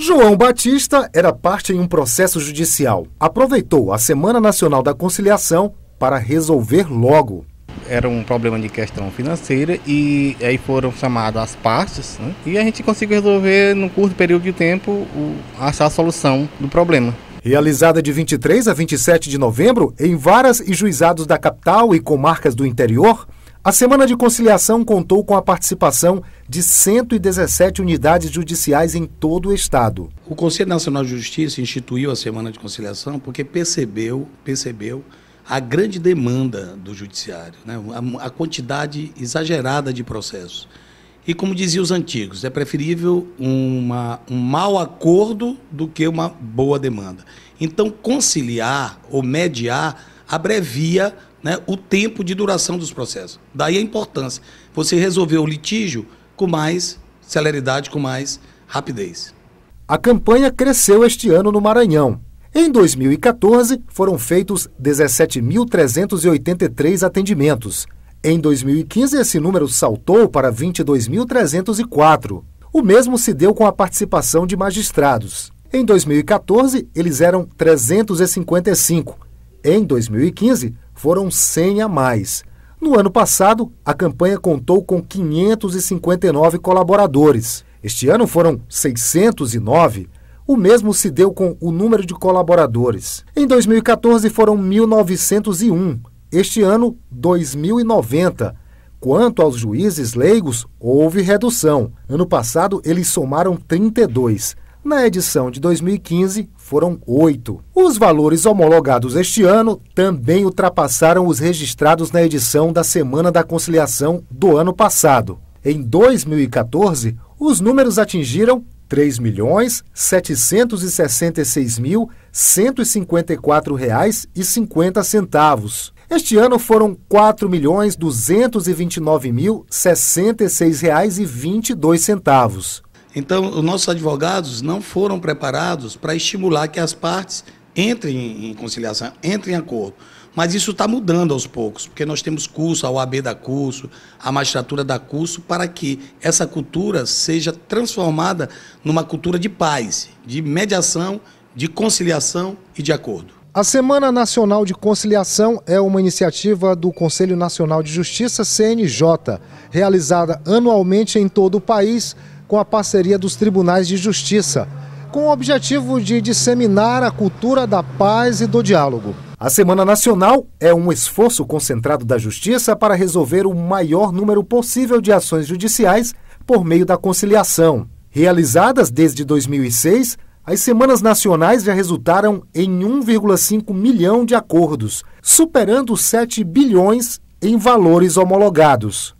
João Batista era parte em um processo judicial. Aproveitou a Semana Nacional da Conciliação para resolver logo. Era um problema de questão financeira e aí foram chamadas as partes né? e a gente conseguiu resolver num curto período de tempo o, achar a solução do problema. Realizada de 23 a 27 de novembro em varas e juizados da capital e comarcas do interior, a Semana de Conciliação contou com a participação de 117 unidades judiciais em todo o estado. O Conselho Nacional de Justiça instituiu a Semana de Conciliação porque percebeu, percebeu a grande demanda do judiciário, né? a, a quantidade exagerada de processos. E como diziam os antigos, é preferível uma, um mau acordo do que uma boa demanda. Então, conciliar ou mediar abrevia né, o tempo de duração dos processos. Daí a importância. Você resolver o litígio com mais celeridade, com mais rapidez. A campanha cresceu este ano no Maranhão. Em 2014, foram feitos 17.383 atendimentos. Em 2015, esse número saltou para 22.304. O mesmo se deu com a participação de magistrados. Em 2014, eles eram 355. Em 2015, foram 100 a mais. No ano passado, a campanha contou com 559 colaboradores. Este ano foram 609. O mesmo se deu com o número de colaboradores. Em 2014 foram 1.901. Este ano, 2.090. Quanto aos juízes leigos, houve redução. Ano passado, eles somaram 32. Na edição de 2015, foram oito. Os valores homologados este ano também ultrapassaram os registrados na edição da Semana da Conciliação do ano passado. Em 2014, os números atingiram R$ 3.766.154,50. Este ano foram R$ 4.229.066,22. Então, os nossos advogados não foram preparados para estimular que as partes entrem em conciliação, entrem em acordo. Mas isso está mudando aos poucos, porque nós temos curso, a OAB dá curso, a magistratura dá curso, para que essa cultura seja transformada numa cultura de paz, de mediação, de conciliação e de acordo. A Semana Nacional de Conciliação é uma iniciativa do Conselho Nacional de Justiça, CNJ, realizada anualmente em todo o país com a parceria dos tribunais de justiça, com o objetivo de disseminar a cultura da paz e do diálogo. A Semana Nacional é um esforço concentrado da Justiça para resolver o maior número possível de ações judiciais por meio da conciliação. Realizadas desde 2006, as semanas nacionais já resultaram em 1,5 milhão de acordos, superando 7 bilhões em valores homologados.